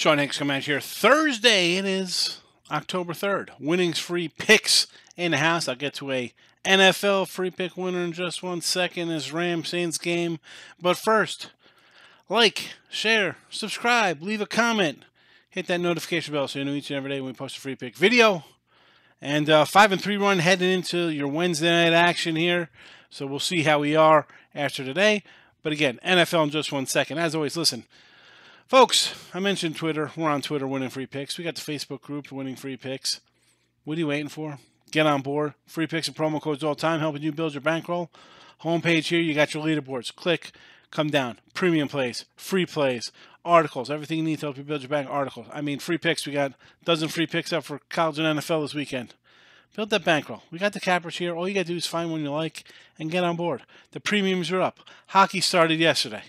Sean Higgs coming out here Thursday. It is October 3rd. Winnings free picks in the house. I'll get to a NFL free pick winner in just one second. This Ram Saints game. But first, like, share, subscribe, leave a comment, hit that notification bell so you know each and every day when we post a free pick video. And uh, five and three run heading into your Wednesday night action here. So we'll see how we are after today. But again, NFL in just one second. As always, listen. Folks, I mentioned Twitter. We're on Twitter winning free picks. We got the Facebook group winning free picks. What are you waiting for? Get on board. Free picks and promo codes all the time, helping you build your bankroll. Homepage here, you got your leaderboards. Click, come down. Premium plays, free plays, articles, everything you need to help you build your bank. Articles. I mean, free picks. We got a dozen free picks up for college and NFL this weekend. Build that bankroll. We got the cappers here. All you got to do is find one you like and get on board. The premiums are up. Hockey started yesterday.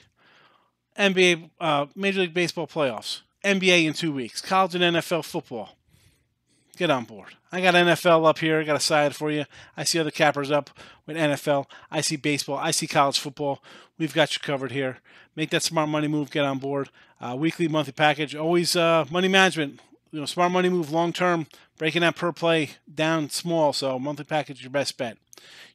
NBA, uh, Major League Baseball playoffs, NBA in two weeks, college and NFL football. Get on board. I got NFL up here. I got a side for you. I see other cappers up with NFL. I see baseball. I see college football. We've got you covered here. Make that smart money move. Get on board. Uh, weekly, monthly package. Always uh, money management. You know, smart money move long term. Breaking that per play down small. So monthly package your best bet.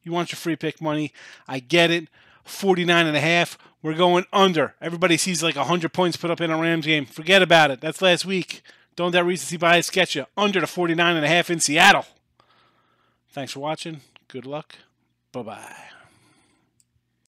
You want your free pick money. I get it. 49 and a half. We're going under. Everybody sees like 100 points put up in a Rams game. Forget about it. That's last week. Don't that recency bias sketch you. Under the 49 and a half in Seattle. Thanks for watching. Good luck. Bye-bye.